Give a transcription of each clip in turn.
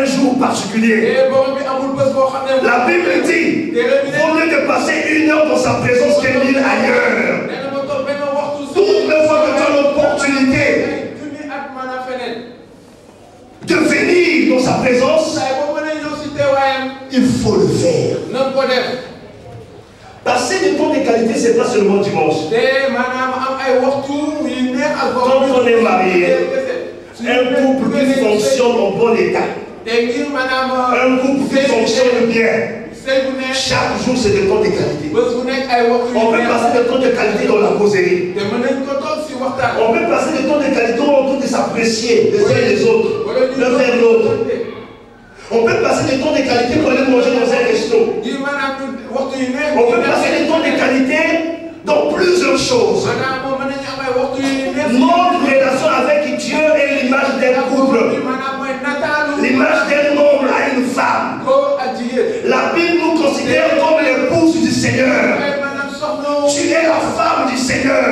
un jour particulier. La Bible dit, vaut mieux de passer une heure dans sa présence qu'une mille ailleurs. si Toutes les fois que tu as l'opportunité de venir dans sa présence, il faut le faire. Passer du temps de qualité, c'est pas seulement dimanche. ak Quand on est marié, Un couple qui fonctionne en bon état, un couple qui fonctionne bien, chaque jour c'est des temps de qualité. On peut passer des temps de qualité dans la causerie. On peut passer des temps de qualité on peut s'apprécier les uns les autres, l'un vers l'autre. On peut passer des temps de qualité pour aller manger dans un resto. On peut passer des temps de qualité dans plusieurs choses moom mën nañu am ay waxtu yu neex Notre relation avec Dieu est l'image d'un couple, maanaam mooy nataalu l'image d'un homme à une femme. góor ak jigéen La Bible nous considère comme l'épouse du Seigneur. waaye maanaam soxna Tu es la femme du Seigneur.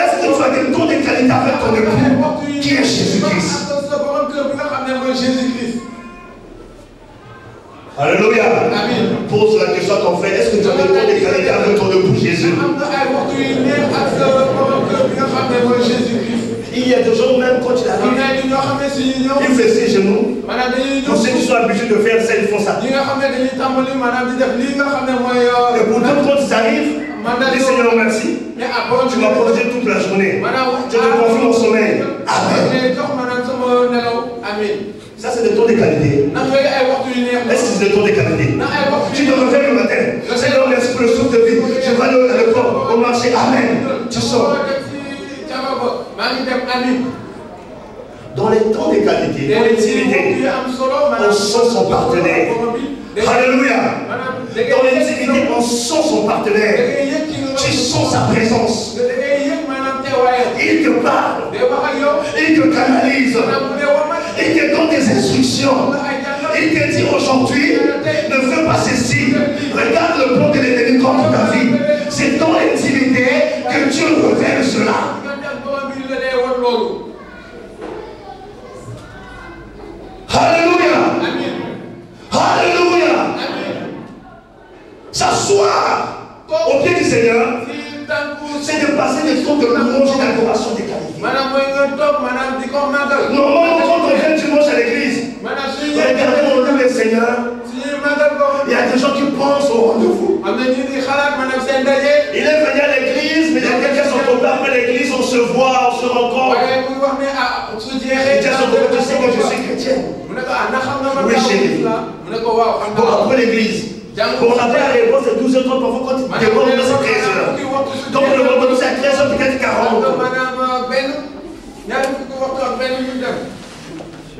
Est-ce que tu as qualité avec ton époux qui est Jésus-Christ Alléluia. Amen. Pose la question à ton frère. Est-ce que tu as des temps de qualité avec ton époux Jésus? Il y a des gens même quand il arrive, na ñoo xam ne si ñu ñëw il fait ses genoux. Pour ceux qui sont habitués de faire ça, ils font ça. Et pour d'autres, quand ils arrivent, dis Seigneur merci. Tu m'as protégé toute la journée. Je te confie mon sommeil. Amen. nelaw amin Ça, c'est des temps de qualité. Est-ce que c'est des temps de qualité Tu te réveilles le matin. Seigneur, merci pour le souffle de vie. Je vais aller à l'école, au marché. Amen. Tu sors. Dans les temps de qualité, dans solo on sent son partenaire. Alléluia. Dans l'intimité, on sent son partenaire. Tu sens sa présence. Il te parle. Il te canalise. Il te donne des instructions. Il te dit aujourd'hui, ne fais pas ceci. Regarde le plan de l'ennemi contre ta vie. C'est dans l'intimité que Dieu révèle cela. S'asseoir au pied du Seigneur, c'est de passer des temps de louange et d'adoration des qualités. Normalement, quand on vient dimanche à l'église, regardez on loue le Seigneur. Il y a des gens qui pensent au rendez-vous. Il est venu à l'église, mais il y a quelqu'un sont tombés après l'église, on se voit, on se rencontre. gens sont tombés, sais que je suis chrétien. ah Oui, chérie. après l'église. On n'a pas la réponse, c'est 12h30, parfois quand il décolle, c'est 13h. Donc le vendredi, c'est à 13h, peut-être 40. maanaam benn ñaari fukki waxtu ak benn ñu dem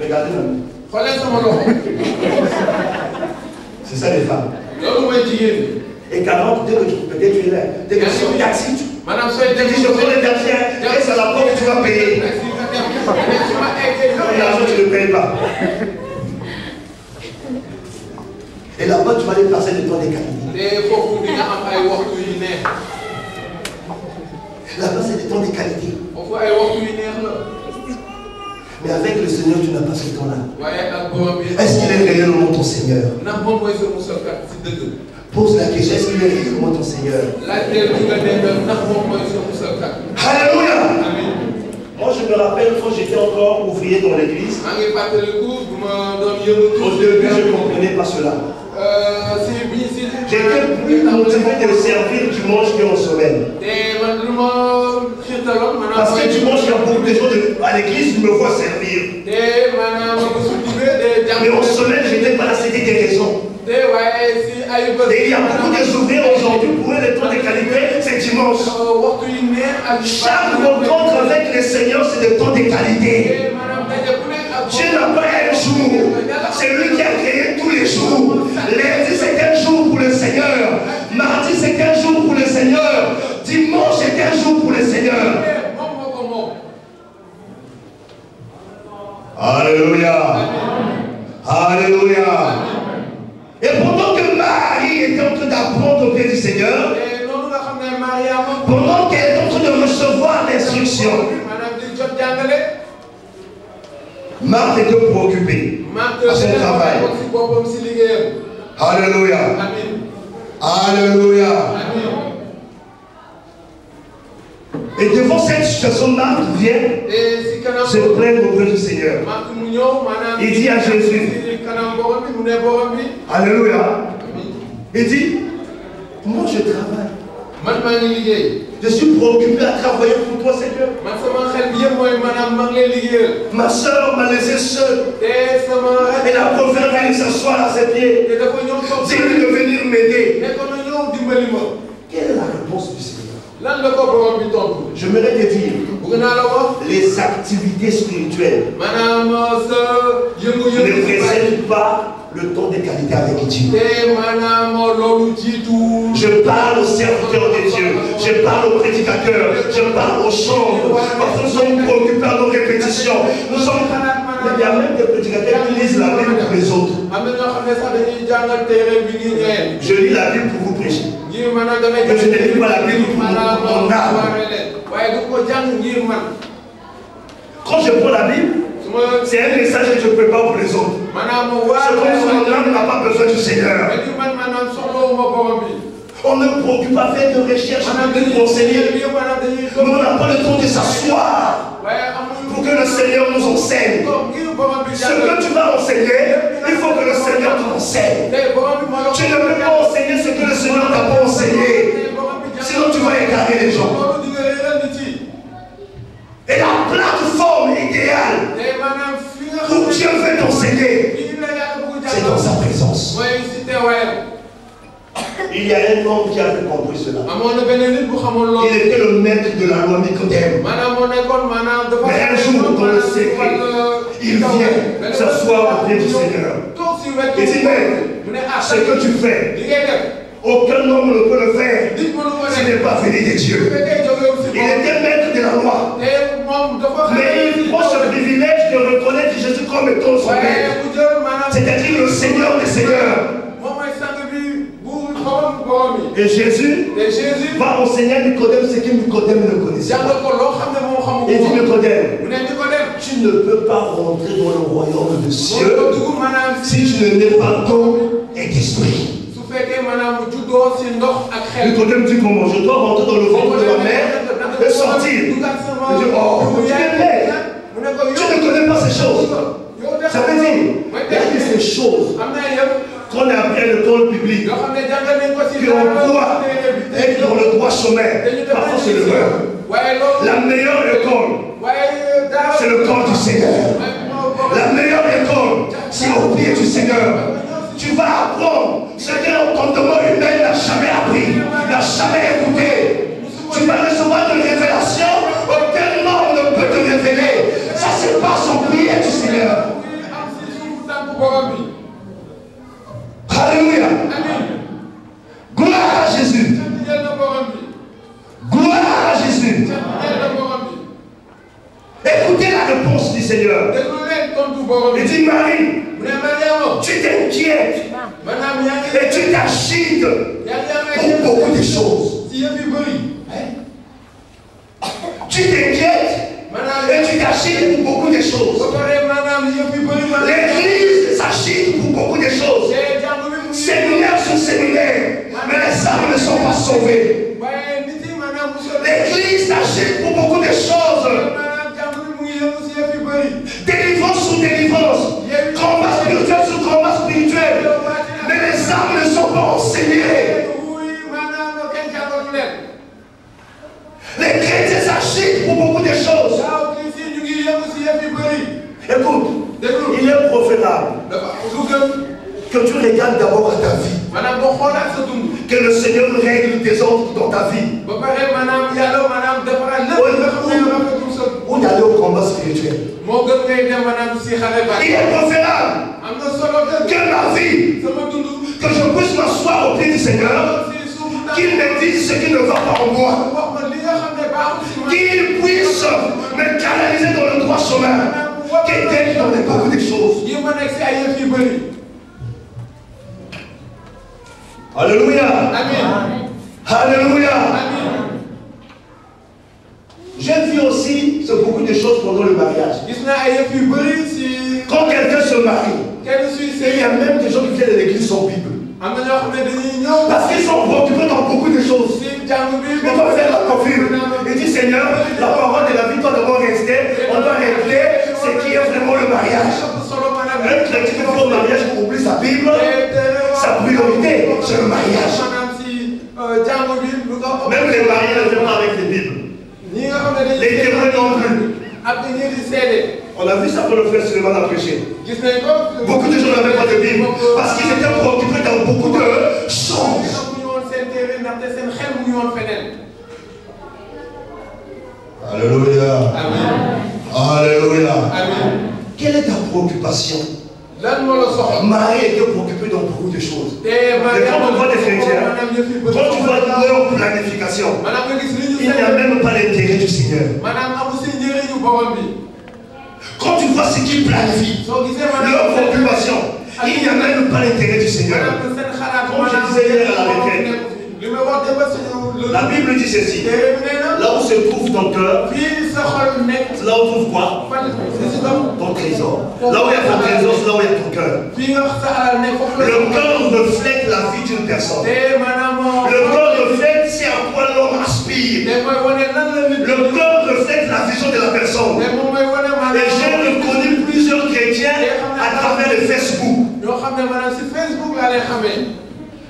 Regardez même. xoolee sama loxo C'est ça les femmes. Et 40, dès que tu peux, tu es là, dès que tu taxi, tu tu dis je prends le taxi, reste à la porte, tu vas payer. l'argent, tu ne payes pas. Et là-bas, tu vas aller passer le temps des qualités. te foofu di nga am ay waxtu yu neex Là-bas, c'est le temps des qualités. Mais avec le Seigneur, tu n'as pas ce temps-là. Est-ce qu'il est réellement ton Seigneur? Pose la question, est-ce qu'il est réellement ton Seigneur? Alléluia! Moi, je me rappelle quand j'étais encore ouvrier dans l'église, au début, je ne comprenais pas cela. J'étais plus motivé de servir dimanche qu'en semaine. Parce que dimanche, il y a beaucoup de gens à l'église qui me voient servir. Mais en semaine, je n'étais pas là, c'était des raisons. Et il y a beaucoup de ouvriers aujourd'hui, pour eux, le temps de qualité, c'est dimanche. yu Chaque rencontre avec le Seigneur, c'est des temps de qualité. Dieu n'a pas un jour. C'est lui qui a créé jours. Lundi, c'est un jour pour le Seigneur? Mardi, c'est un jour pour le Seigneur? Dimanche, c'est un jour pour le Seigneur? Alléluia. Alléluia. Et pendant que Marie était en train d'apprendre au pied du Seigneur, pendant qu'elle est en train de recevoir l'instruction, Marthe était préoccupée. À son travail. Alléluia. Alléluia. Et devant cette situation, Marc vient se plaindre auprès du Seigneur. Il dit à Jésus. Alléluia. Il dit, moi je travaille. Je suis préoccupé à travailler pour toi, Seigneur. Ma soeur m'a laissé sama. Elle a préféré venir s'asseoir à ses pieds. toog. Dis-lui de venir m'aider. Quelle est la réponse du Seigneur? Tontu? J'aimerais te dire, les activités spirituelles sa ne précèdent pas le temps de qualité avec Dieu. Je parle aux serviteurs de Dieu, je parle aux prédicateurs, je parle aux chants, parce que nous sommes préoccupés à nos répétitions. Nous sommes... Il y a même des prédicateurs qui lisent la Bible pour les autres. Je lis la Bible pour vous prêcher. Mais je ne lis pas la Bible pour mon âme. Quand je prends la Bible, c'est un message que je prépare pour les autres. maanaam C'est waar comme si mon âme n'a pas besoin du Seigneur. On ne préoccupe pas faire de recherche, de conseiller. Mais on n'a pas le temps de s'asseoir pour que le Seigneur nous enseigne. Ce que tu vas enseigner, il faut que le Seigneur te l'enseigne. tey borom bi moo la ko Tu ne peux pas enseigner ce que le Seigneur t'a pas enseigné. Sinon tu vas égarer les gens. Et la plateforme idéale où Dieu veut t'enseigner, c'est dans sa présence. Il y a un homme qui avait compris cela. loolu. Il était le maître de la loi Nicodème. Mais un jour, dans le secret, il vient s'asseoir auprès du Seigneur. Il dit, ah ce que tu fais. Aucun homme ne peut le faire. Ce n'est pas venu de Dieu. Il était maître de la loi. Mais il prend ce privilège de reconnaître Jésus comme étant son maître. C'est-à-dire le Seigneur des Seigneurs. Et Jésus va enseigner à Nicodème ce que Nicodème ne connaissait pas. Il dit. Nicodème, tu ne peux pas rentrer dans le royaume de maanaam si tu ne n'es pas et Nicodème dit comment Je dois rentrer dans le ventre de ma mère et sortir. Dit, oh, tu es maître. Tu ne connais pas ces choses. Ça veut dire, il y a des choses qu'on a appris à l'école publique, yoo xam ne jàngal nañ ko si qu'on croit être dans le droit chemin. Parfois, c'est le meurtre. La meilleure école, c'est le corps du Seigneur. La meilleure école, c'est au pied du Seigneur. Tu vas apprendre ce qu'un entendement humain n'a jamais appris, n'a jamais écouté. Tu vas recevoir de révélations ne Il est préférable que que ma vie, que je puisse m'asseoir au pied du Seigneur, qu'il me dise ce qui ne va pas en moi, qu'il puisse me canaliser dans le droit chemin, qu'il t'aide dans les beaucoup de choses. Alléluia. amiin Alléluia. J'ai vu aussi beaucoup de choses pendant le mariage. Quand quelqu'un se marie, il y a même des gens qui viennent à l'église sans Bible. Parce qu'ils sont préoccupés dans beaucoup de choses. Mais doit faire la confus. Il dit Seigneur, la parole de la vie doit d'abord rester. On doit régler ce qui est vraiment le mariage. Un chrétien qui fait au mariage pour oublier sa Bible, sa priorité, c'est le mariage. ko Même les mariés ne viennent pas avec les Bibles. Ñi nga xam ne dañuy Les témoins non plus. ak ñi di seede On a vu ça quand le frère Suleiman a prêché. Beaucoup de gens n'avaient pas de Bible parce qu'ils étaient préoccupés dans beaucoup de choses. Alléluia. Alléluia. Quelle est ta préoccupation? Marie était préoccupée dans beaucoup de choses. te Mais quand on voit des chrétiens, bëgg quand tu vois leur planification, ñu il n'y a même pas l'intérêt du Seigneur. Quand tu vois ce qu'ils planifient, leur préoccupation, il n'y a même pas l'intérêt du Seigneur. Comme je disais hier à la retraite. La Bible dit ceci. na Là où se trouve ton cœur, là où trouve quoi Ton trésor. Là où il y a ton trésor, c'est là où il y a ton cœur. Le cœur reflète la vie d'une personne. te maanaam Le cœur reflète c'est à quoi l'homme aspire. Le cœur reflète la vision de la personne. mooy wane Et j'ai reconnu plusieurs chrétiens à travers le Facebook.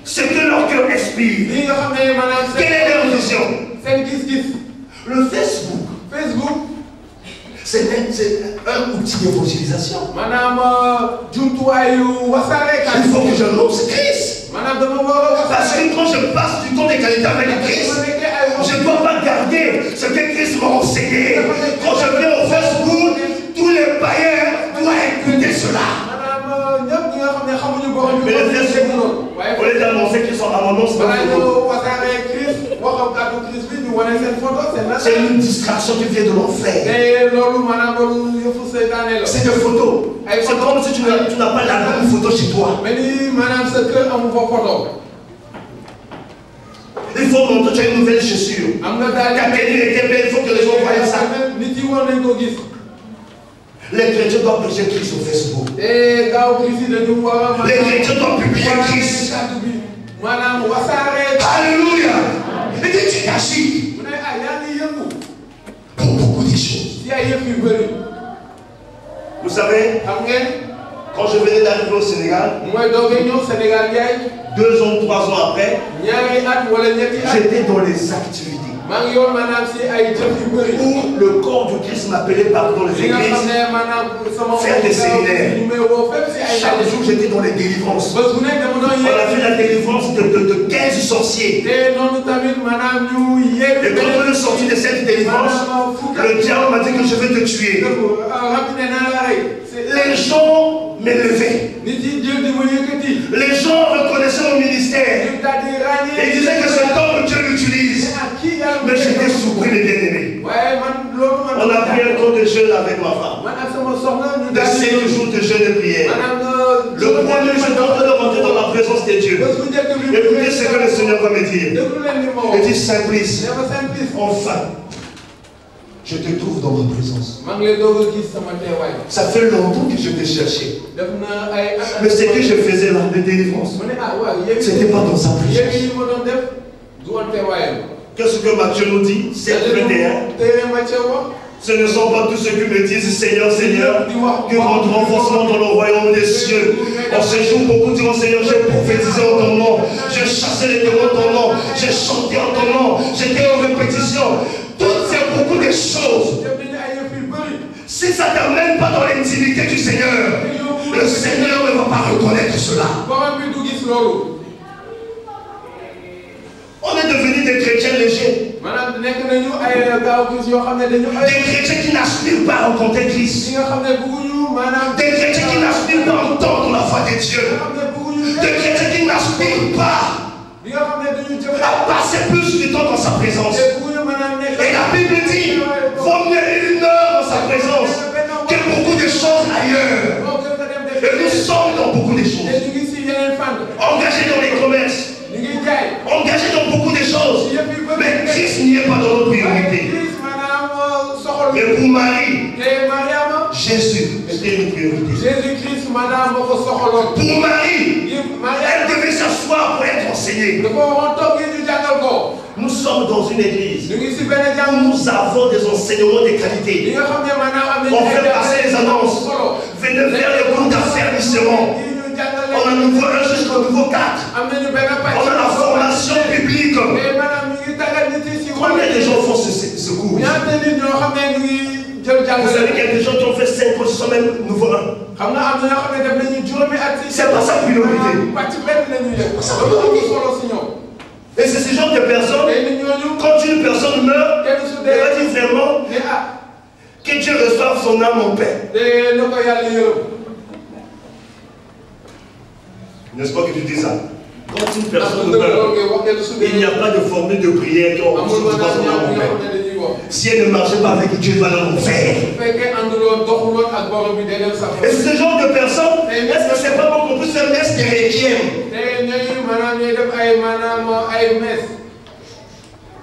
Ce que leur cœur maanaam Quelle est leur vision? Le Facebook, Facebook c'est un, outil d'évangélisation. wasaare Il faut que Christ. dama war a Parce que quand je passe du temps de qualité avec Christ, je ne dois pas garder ce que Christ m'a enseigné. Quand je viens au Facebook, tous les païens doivent écouter cela. bi Mais le dégg Facebook, au lieu d'annoncer qu'ils sont en annonce, c'est une distraction qui vient de l'enfer. C'est des photos. C'est comme si tu n'as pas la même photo chez toi. Il faut montrer que tu as une nouvelle chaussure. tenue était belle, il faut que les gens voient ça. Les chrétiens doivent prêcher Christ au Facebook. Les chrétiens doivent publier Christ. Pour beaucoup de choses. Vous savez, quand je venais d'arriver au Sénégal, deux ans, trois ans après, j'étais dans les activités où le corps du Christ m'appelait partout dans les églises. Faire des séminaires. Chaque jour, j'étais dans les délivrances. On a fait yéeg la délivrance de, de, de 15 sorciers. Et quand on est sorti de cette délivrance, le diable m'a dit que je vais te tuer. rey Les gens m'élevaient. Les gens reconnaissaient mon ministère. Et disaient que cet homme, Dieu l'utilise. Mais j'étais surpris, man loolu man On a pris un temps de jeûne avec ma femme. De cinq jours de jeûne et prière. maanaam Le premier jour, train de rentrer dans la présence de Dieu. Écoutez ce que le Seigneur va me dire. Il dit, Simplice, enfin, je te trouve dans ma présence. Ça fait longtemps que je ay at Mais ce que je faisais là, de délivrance, ah c'était pas dans sa présence. Teewaayam Qu'est-ce que Matthieu nous dit? 7, 21. téere ma ca wax Ce ne sont pas tous ceux qui me disent Seigneur, Seigneur, qui rentreront forcément dans le royaume des cieux. En ce jour, beaucoup diront Seigneur, j'ai prophétisé en ton nom, j'ai chassé les démons en ton nom, j'ai chanté en ton nom, j'étais en répétition. Toutes ces beaucoup de choses. Si ça ne t'amène pas dans l'intimité du Seigneur, le Seigneur ne va pas reconnaître cela. On est devenus des chrétiens légers, des chrétiens qui n'aspirent pas à rencontrer Christ, des chrétiens qui n'aspirent pas à entendre la voix de Dieu, des chrétiens qui n'aspirent pas à passer plus de temps dans sa présence. Et la Bible dit, vaut mieux une heure dans sa présence que beaucoup de choses ailleurs. Et nous sommes dans beaucoup de choses, engagés yu bëri Mais Christ n'y est pas dans nos priorités. Soxal Mais pour Marie, Mariama Jésus était une priorité. Jésus Christ maanaam moo ko soxaloon. Pour Marie, elle Mariama devait s'asseoir pour être enseignée. Nous sommes dans une église où nous avons des enseignements de li qualité. On fait passer les annonces. Venez faire le. Ngir ñu jàngal On a nouveau 1 jusqu'au nouveau 4. am nañu benn pàcc. On a la formation biblique. Combien de gens font ce, ce, ce cours Vous savez qu'il y a des gens qui ont fait 5 ans, ils sont même nouveau 1. xam nga am na ñoo xam ne def nañu juróomi at si. C'est pas sa priorité. la ñuy def. sa priorité. Et c'est ce genre de personnes, quand une personne meurt, elle va dire vraiment ah. que Dieu reçoive son âme en paix. N'est-ce pas que tu dis ça? Quand une personne meurt, il n'y a pas de formule de prière. Si elle ne marchait pas avec Dieu, elle va l'enfer. Et ce genre de personnes, est-ce que c'est pas bon qu'on puisse faire messe des requiem.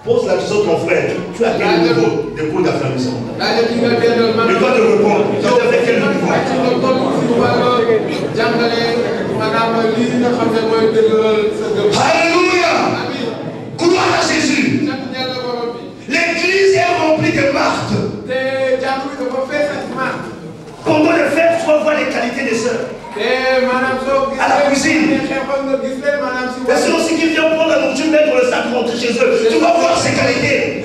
Pose la question à ton frère. Tu, as quel niveau de cours Il maanaam. doit te répondre. Tu as fait quel niveau maanaam lii nga xam ne mooy dëgëral sa gëm. Alléluia. Gloire à Jésus. L'église est remplie de marques. les fêtes, tu vas voir les qualités des sœurs. À la cuisine. Et ceux aussi qui viennent prendre la nourriture, mettre le sac, rentrer chez eux. Tu vas voir ces qualités.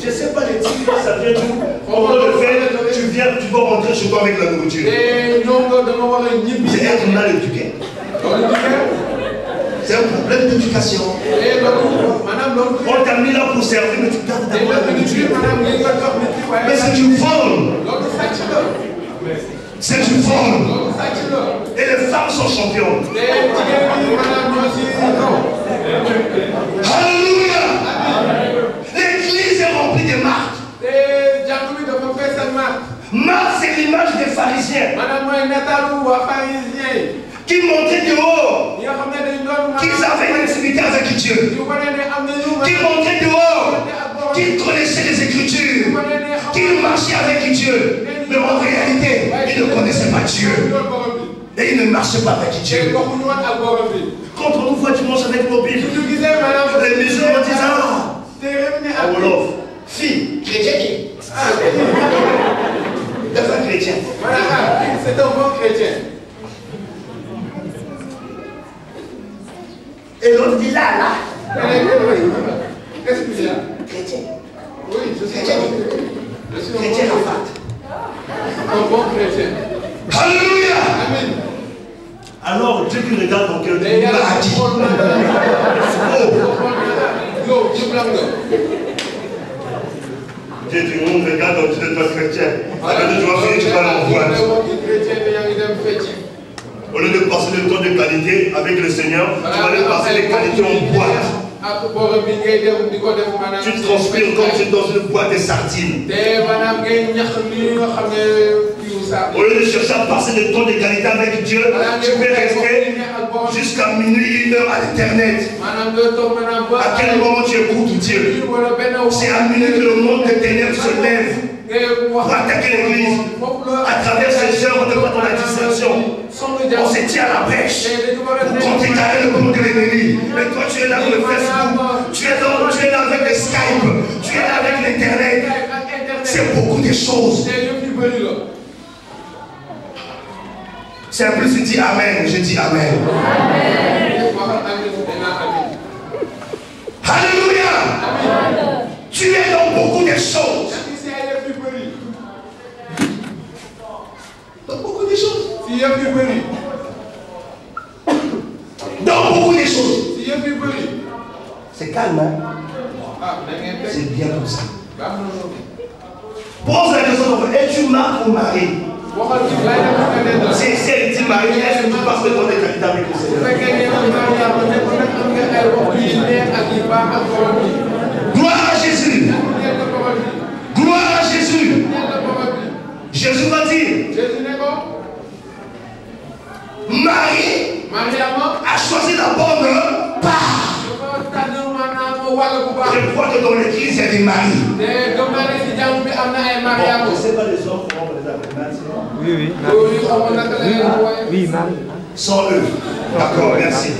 Je ne sais pas les tirs, ça vient d'où? Pendant le fête, tu viens, tu vas rentrer chez toi avec la nourriture. ñibbi. C'est être mal éduqué. C'est un problème d'éducation. maanaam loolu. On t'a mis là pour servir, mais tu gardes nit ñi waaye. Mais c'est sàcc la. C'est sàcc la. Et les femmes sont championnes. te jigéen ñi maanaam ñoo si kaw. Alléluia. L'église est remplie de marques. te jàng bi dafa fees ak maat. Marc, c'est l'image des pharisiens. Qui montaient dañ doon qu'ils avaient une intimité avec Dieu, qui montaient dehors, qu'ils connaissaient les Écritures, qu'ils marchaient avec Dieu. Mais en réalité, ils ne connaissaient pas Dieu. Et ils ne marchaient pas avec Dieu. Quand on nous voit dimanche avec nos Bibles, les musulmans disent Ah, Wolof, fille, chrétienne, ah un chrétien. ah c'est un bon chrétien. Et l'autre dit là, là, Qu'est-ce qu'il y a chrétien, Oui, je suis chrétien, je suis chrétien en fait. un bon chrétien. Alléluia. Amen. Alors Dieu qui regarde ton cœur, il m'a dit. Oh, jublam nga. Dieu dit, on regarde dans Dieu, toi chrétien. Après, tu vas finir, tu vas l'envoyer. Au lieu de passer le temps de qualité avec le Seigneur, tu vas aller passer les qualités en boîte. Tu transpires comme tu es dans une boîte de sardines. Au lieu de chercher à passer le temps de qualité avec Dieu, tu peux rester jusqu'à minuit, une heure à ba. À quel moment tu écoutes Dieu C'est à minuit que le monde des ténèbres se lève pour attaquer l'église. À travers ces heures, on ne pas dans la distraction. On se tient à la brèche pour contrecarrer le plan de C'est un plus, tu dis Amen. Je dis Amen. amiin. Alléluia. Tu es dans beaucoup de choses. Dans beaucoup de choses. Dans beaucoup de choses. C'est calme, hein? C'est bien comme ça. Pose la question, es-tu marié ou marié? waxal Si si elle dit marié, est-ce que tu passes le temps de qualité avec le bu Seigneur? Gloire à Jésus. Gloire à Jésus. Jésus va dire. Marie a choisi la bonne part. Je crois que dans l'église, il y a des maris. Bon, ne sais pas les hommes comment on les appelle, Oui, oui. Oui, Marie. Sans eux. D'accord, merci.